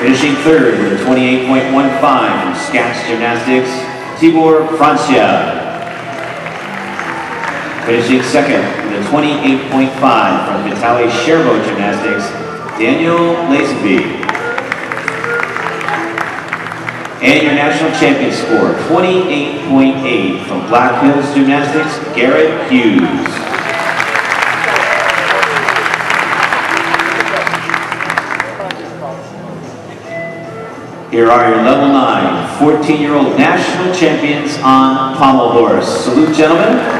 Finishing third with a 28.15 from SCATS Gymnastics, Tibor Francia. Finishing second with a 28.5 from Vitaly Scherbo Gymnastics, Daniel Lazenby. And your national champion score, 28.8 from Black Hills Gymnastics, Garrett Hughes. Here are your level 9, 14-year-old national champions on pommel horse. Salute, gentlemen.